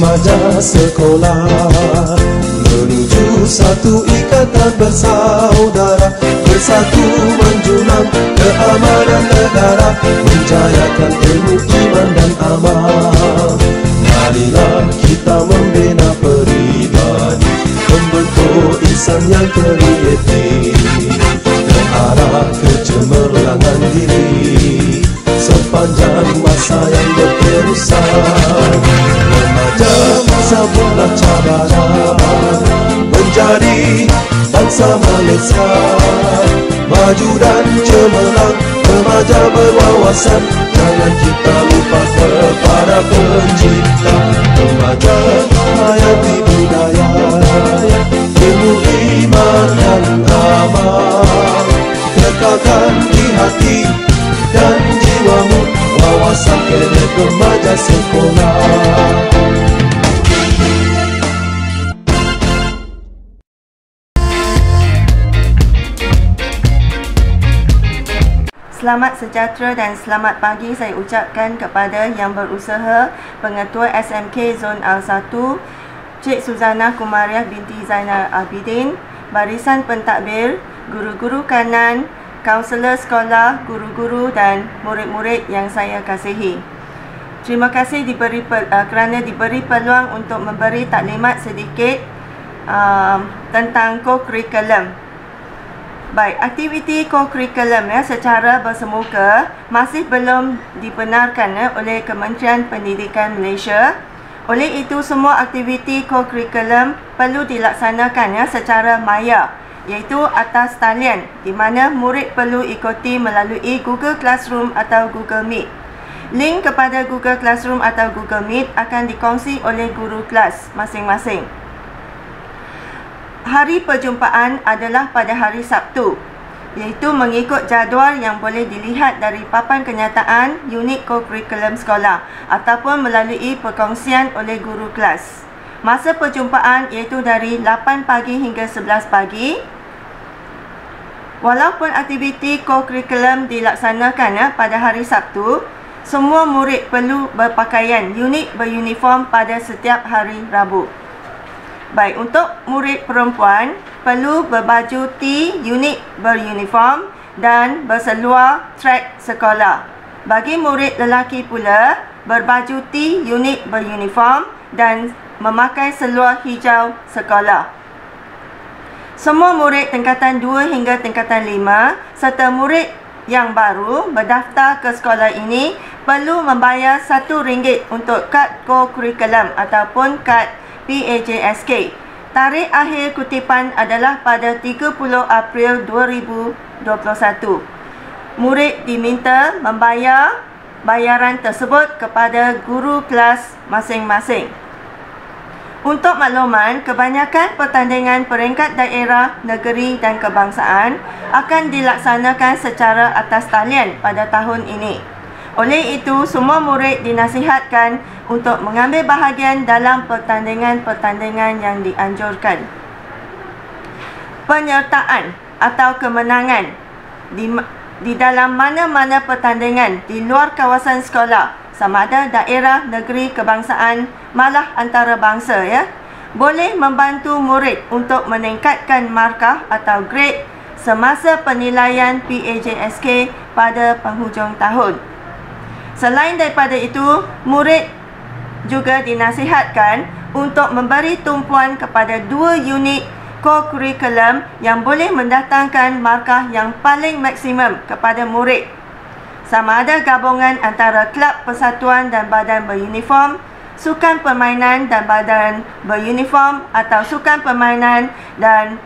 remaja sekolah Menuju satu ikatan bersaudara Bersatu menjulang keamanan negara Menjayakan ilmu iman dan amal. Marilah kita membina peribadi Membentuk insan yang kreatif Ke arah kecemerlangan diri Sepanjang masa yang berterusan cabaran Menjadi bangsa Malaysia. Maju dan cemerlang Remaja berwawasan Jangan kita lupa kepada pencipta. Remaja hayati budaya Ilmu iman dan amal Kekalkan di hati dan jiwamu Wawasan kena remaja sekolah Selamat sejahtera dan selamat pagi saya ucapkan kepada yang berusaha Pengetua SMK Zon Al1 Cik Suzana Kumariah binti Zainal Abidin Barisan Pentadbir, guru-guru kanan, kaunselor sekolah, guru-guru dan murid-murid yang saya kasihi. Terima kasih diberi uh, kerana diberi peluang untuk memberi taklimat sedikit uh, tentang co-curriculum Baik, aktiviti co-curriculum ya secara bersemuka masih belum dibenarkan ya, oleh Kementerian Pendidikan Malaysia. Oleh itu, semua aktiviti co-curriculum perlu dilaksanakan ya secara maya iaitu atas talian di mana murid perlu ikuti melalui Google Classroom atau Google Meet. Link kepada Google Classroom atau Google Meet akan dikongsi oleh guru kelas masing-masing hari perjumpaan adalah pada hari Sabtu iaitu mengikut jadual yang boleh dilihat dari papan kenyataan unit co-curriculum sekolah ataupun melalui perkongsian oleh guru kelas. Masa perjumpaan iaitu dari 8 pagi hingga 11 pagi. Walaupun aktiviti co-curriculum dilaksanakan ya, pada hari Sabtu, semua murid perlu berpakaian unit beruniform pada setiap hari Rabu. Baik, untuk murid perempuan perlu berbaju T unit beruniform dan berseluar track sekolah. Bagi murid lelaki pula, berbaju T unit beruniform dan memakai seluar hijau sekolah. Semua murid tingkatan 2 hingga tingkatan 5 serta murid yang baru berdaftar ke sekolah ini perlu membayar RM1 untuk kad co-curriculum ataupun kad PAJSK. Tarikh akhir kutipan adalah pada 30 April 2021. Murid diminta membayar bayaran tersebut kepada guru kelas masing-masing. Untuk makluman, kebanyakan pertandingan peringkat daerah, negeri dan kebangsaan akan dilaksanakan secara atas talian pada tahun ini. Oleh itu, semua murid dinasihatkan untuk mengambil bahagian dalam pertandingan-pertandingan yang dianjurkan. Penyertaan atau kemenangan di, di dalam mana-mana pertandingan di luar kawasan sekolah sama ada daerah, negeri, kebangsaan, malah antarabangsa ya, boleh membantu murid untuk meningkatkan markah atau grade semasa penilaian PAJSK pada penghujung tahun. Selain daripada itu, murid juga dinasihatkan untuk memberi tumpuan kepada dua unit co-curriculum yang boleh mendatangkan markah yang paling maksimum kepada murid. Sama ada gabungan antara kelab persatuan dan badan beruniform, sukan permainan dan badan beruniform atau sukan permainan dan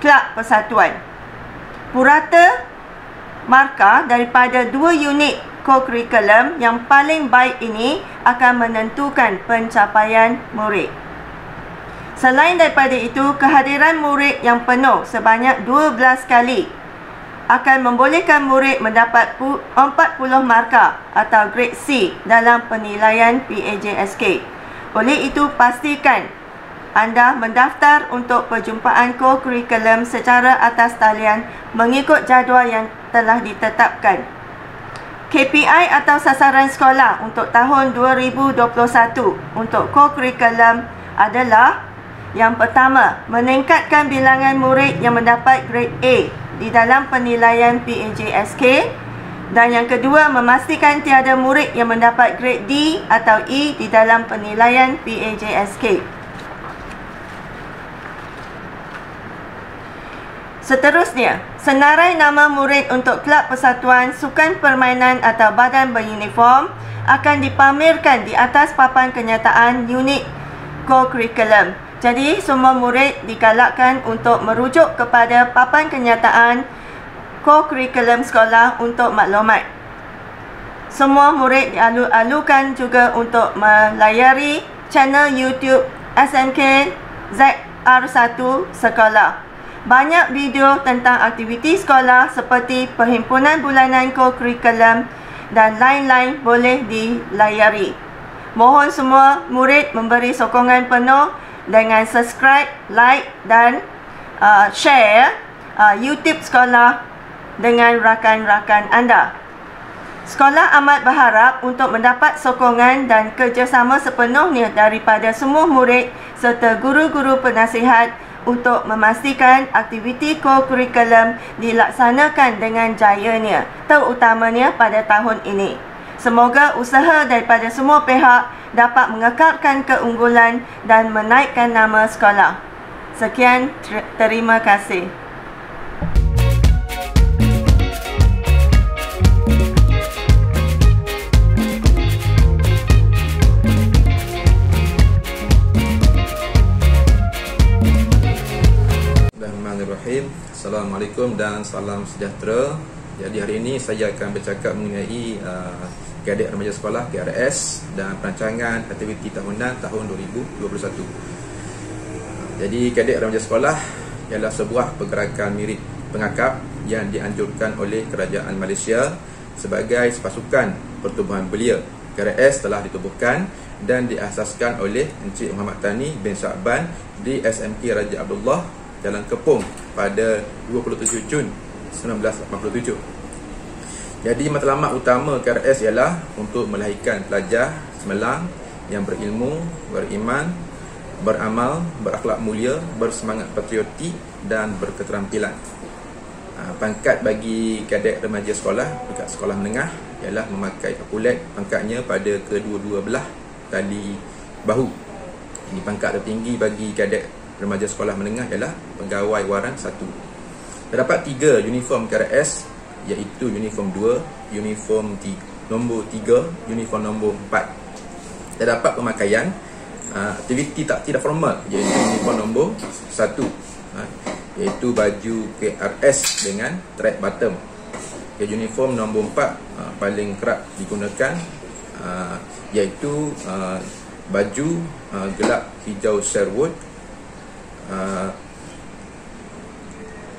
kelab persatuan. Purata markah daripada dua unit co-curriculum yang paling baik ini akan menentukan pencapaian murid. Selain daripada itu, kehadiran murid yang penuh sebanyak 12 kali akan membolehkan murid mendapat 40 markah atau grade C dalam penilaian PAJSK. Oleh itu, pastikan anda mendaftar untuk perjumpaan co-curriculum secara atas talian mengikut jadual yang telah ditetapkan. KPI atau sasaran sekolah untuk tahun 2021 untuk co-curriculum adalah yang pertama, meningkatkan bilangan murid yang mendapat grade A di dalam penilaian PAJSK dan yang kedua, memastikan tiada murid yang mendapat grade D atau E di dalam penilaian PAJSK. Seterusnya, senarai nama murid untuk Kelab Persatuan Sukan Permainan atau Badan Beruniform akan dipamerkan di atas papan kenyataan unit co-curriculum. Jadi, semua murid digalakkan untuk merujuk kepada papan kenyataan co-curriculum sekolah untuk maklumat. Semua murid dialu-alukan juga untuk melayari channel YouTube SMK ZR1 Sekolah. Banyak video tentang aktiviti sekolah seperti perhimpunan bulanan co-curriculum dan lain-lain boleh dilayari. Mohon semua murid memberi sokongan penuh dengan subscribe, like dan uh, share uh, YouTube sekolah dengan rakan-rakan anda. Sekolah amat berharap untuk mendapat sokongan dan kerjasama sepenuhnya daripada semua murid serta guru-guru penasihat untuk memastikan aktiviti co-curriculum dilaksanakan dengan jayanya, terutamanya pada tahun ini. Semoga usaha daripada semua pihak dapat mengekalkan keunggulan dan menaikkan nama sekolah. Sekian, ter terima kasih. Assalamualaikum dan salam sejahtera. Jadi hari ini saya akan bercakap mengenai uh, Kadek Remaja Sekolah KRS Dan perancangan aktiviti tahunan tahun 2021 Jadi Kadek Remaja Sekolah Ialah sebuah pergerakan mirip pengakap Yang dianjurkan oleh Kerajaan Malaysia Sebagai pasukan pertubuhan belia. KRS telah ditubuhkan dan diasaskan oleh Encik Muhammad Tani bin Syakban di SMK Raja Abdullah Jalan Kepung pada 27 Jun 1987. Jadi matlamat utama KRS ialah untuk melahirkan pelajar semelang yang berilmu, beriman, beramal, berakhlak mulia, bersemangat patriotik dan berketerampilan. Ha, pangkat bagi kadek remaja sekolah dekat sekolah menengah ialah memakai pakulet pangkatnya pada kedua-dua belah tali bahu. Ini pangkat tertinggi bagi kadek remaja sekolah menengah ialah pegawai waran satu. Terdapat tiga uniform KRS iaitu uniform 2, uniform tiga, nombor 3, uniform nombor 4. Terdapat pemakaian uh, aktiviti tak tidak formal iaitu uniform nombor 1 uh, iaitu baju KRS dengan track bottom. Okay, uniform nombor 4 uh, paling kerap digunakan uh, iaitu uh, baju uh, gelap hijau Sherwood uh,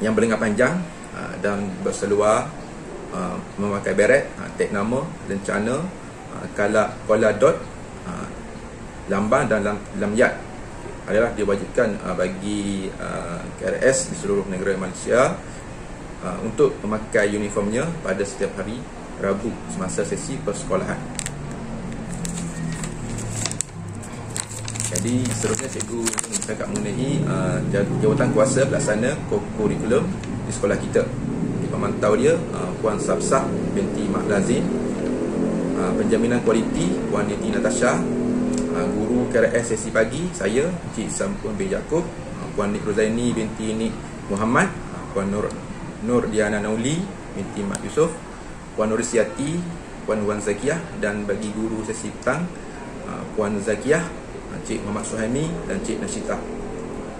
yang berlengan panjang uh, dan berseluar uh, memakai beret uh, tag nama lencana kala kola dot uh, lambang dan lam, lam adalah diwajibkan uh, bagi uh, KRS di seluruh negara Malaysia uh, untuk memakai uniformnya pada setiap hari Rabu semasa sesi persekolahan. Jadi seterusnya cikgu cakap mengenai uh, jawatan kuasa pelaksana kurikulum di sekolah kita. Di pemantau dia uh, Puan Sabsah binti Mak Lazin. Uh, penjaminan kualiti Puan Niti Natasha. Uh, guru KRS sesi pagi saya Cik Sampun bin Yaakob. Uh, Puan Nik Rozaini binti Nik Muhammad. Uh, Puan Nur Nur Diana Nauli binti Mak Yusof. Puan Nurisiati, Puan Wan Zakiah dan bagi guru sesi petang uh, Puan Zakiah Cik Muhammad Suhaimi dan Cik Nasyita.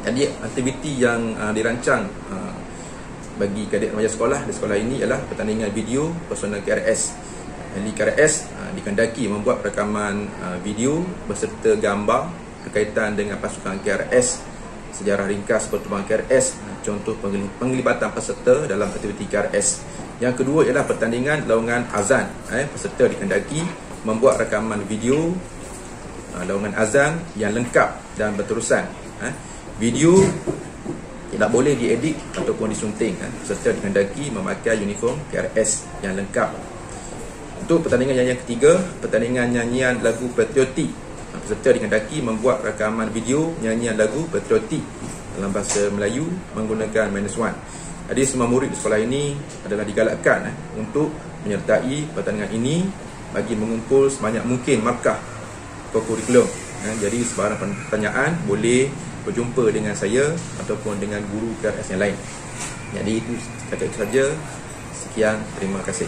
Jadi aktiviti yang uh, dirancang uh, bagi kadek remaja sekolah di sekolah ini ialah pertandingan video personal KRS. Jadi KRS uh, dikendaki membuat rakaman uh, video beserta gambar berkaitan dengan pasukan KRS sejarah ringkas pertubuhan KRS contoh penglibatan peserta dalam aktiviti KRS yang kedua ialah pertandingan laungan azan eh, peserta dikendaki membuat rakaman video uh, laungan azan yang lengkap dan berterusan. Uh, video tidak boleh diedit ataupun disunting. Uh, serta dikendaki memakai uniform KRS yang lengkap. Untuk pertandingan nyanyian ketiga, pertandingan nyanyian lagu patriotik. Peserta dikendaki membuat rakaman video nyanyian lagu patriotik. Dalam bahasa Melayu menggunakan minus one. Jadi semua murid di sekolah ini adalah digalakkan eh, untuk menyertai pertandingan ini bagi mengumpul sebanyak mungkin markah kurikulum. Eh, jadi sebarang pertanyaan boleh berjumpa dengan saya ataupun dengan guru KRS yang lain. Jadi itu saja. Sekian, terima kasih.